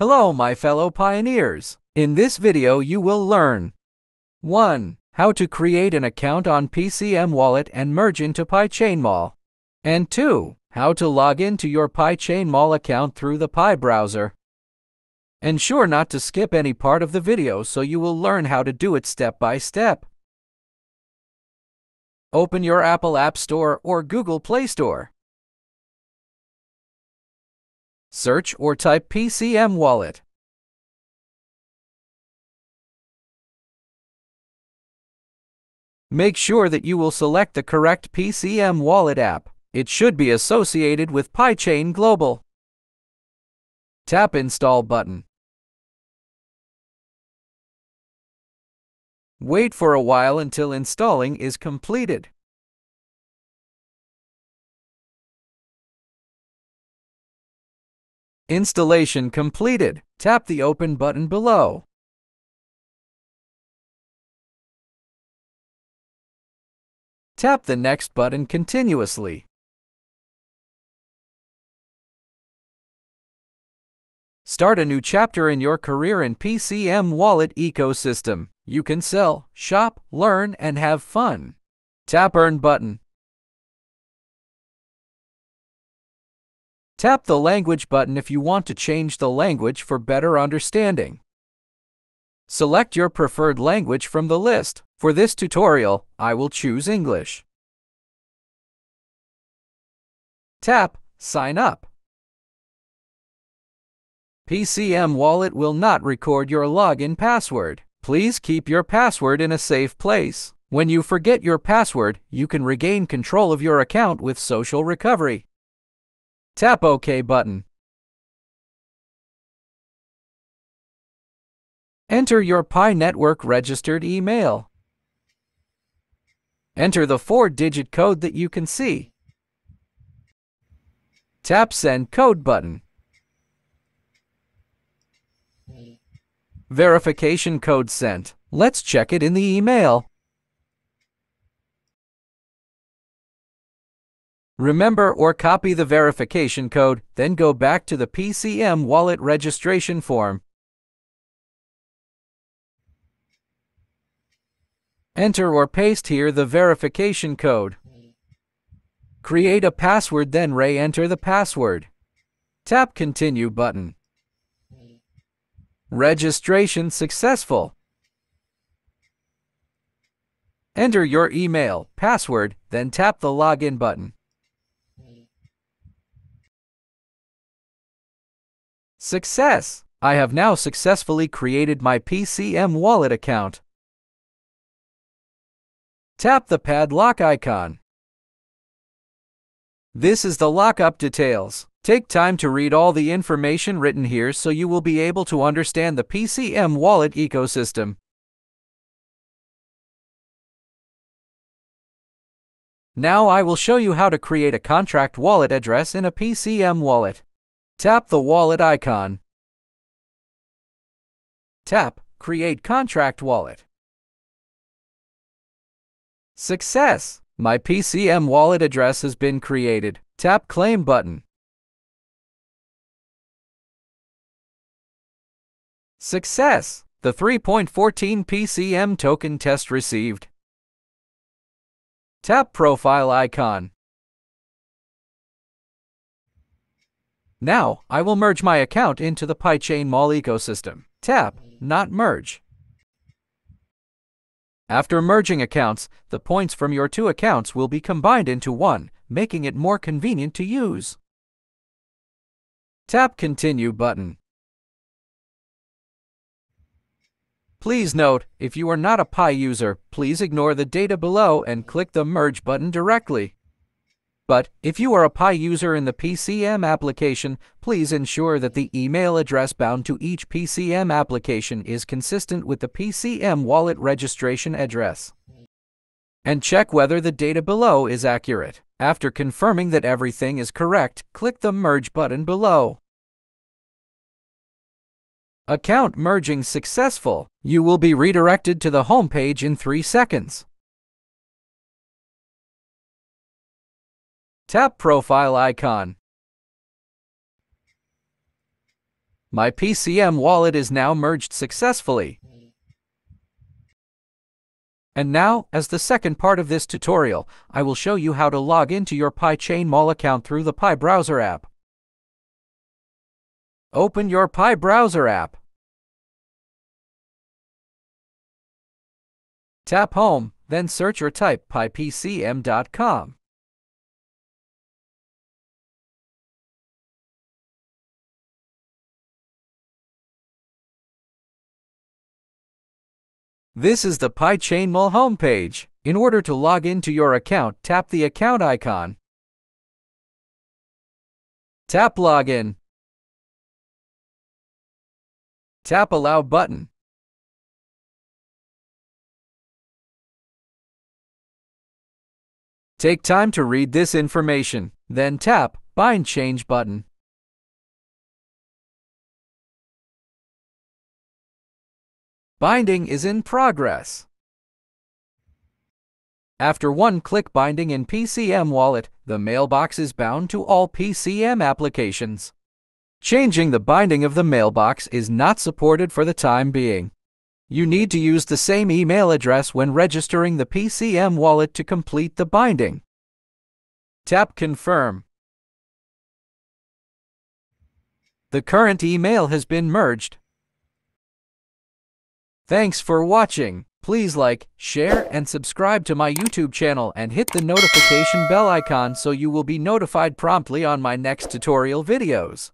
Hello, my fellow pioneers. In this video, you will learn 1. How to create an account on PCM Wallet and merge into PiChainMall. And 2. How to log into your PiChainMall account through the Pi browser. Ensure not to skip any part of the video so you will learn how to do it step by step. Open your Apple App Store or Google Play Store. Search or type PCM Wallet. Make sure that you will select the correct PCM Wallet app. It should be associated with PiChain Global. Tap Install button. Wait for a while until installing is completed. Installation completed. Tap the Open button below. Tap the Next button continuously. Start a new chapter in your career in PCM Wallet ecosystem. You can sell, shop, learn, and have fun. Tap Earn button. Tap the Language button if you want to change the language for better understanding. Select your preferred language from the list. For this tutorial, I will choose English. Tap Sign Up. PCM Wallet will not record your login password. Please keep your password in a safe place. When you forget your password, you can regain control of your account with Social Recovery. Tap OK button. Enter your Pi Network registered email. Enter the four-digit code that you can see. Tap Send Code button. Verification code sent. Let's check it in the email. Remember or copy the verification code, then go back to the PCM wallet registration form. Enter or paste here the verification code. Create a password then re-enter the password. Tap Continue button. Registration successful. Enter your email, password, then tap the Login button. Success! I have now successfully created my PCM wallet account. Tap the padlock icon. This is the lockup details. Take time to read all the information written here so you will be able to understand the PCM wallet ecosystem. Now I will show you how to create a contract wallet address in a PCM wallet. Tap the wallet icon. Tap Create Contract Wallet. Success! My PCM wallet address has been created. Tap Claim button. Success! The 3.14 PCM token test received. Tap Profile icon. Now, I will merge my account into the PiChain Mall ecosystem. Tap Not Merge. After merging accounts, the points from your two accounts will be combined into one, making it more convenient to use. Tap Continue button. Please note, if you are not a Pi user, please ignore the data below and click the Merge button directly. But if you are a Pi user in the PCM application, please ensure that the email address bound to each PCM application is consistent with the PCM wallet registration address. And check whether the data below is accurate. After confirming that everything is correct, click the Merge button below. Account merging successful. You will be redirected to the home page in 3 seconds. Tap Profile icon. My PCM wallet is now merged successfully. And now, as the second part of this tutorial, I will show you how to log into your PiChain Mall account through the Pi Browser app. Open your Pi Browser app. Tap Home, then search or type pipcm.com. This is the PiChainMall homepage. In order to log into your account, tap the account icon. Tap Login. Tap Allow button. Take time to read this information, then tap Bind Change button. Binding is in progress. After one-click binding in PCM Wallet, the mailbox is bound to all PCM applications. Changing the binding of the mailbox is not supported for the time being. You need to use the same email address when registering the PCM wallet to complete the binding. Tap Confirm. The current email has been merged. Thanks for watching. Please like, share, and subscribe to my YouTube channel and hit the notification bell icon so you will be notified promptly on my next tutorial videos.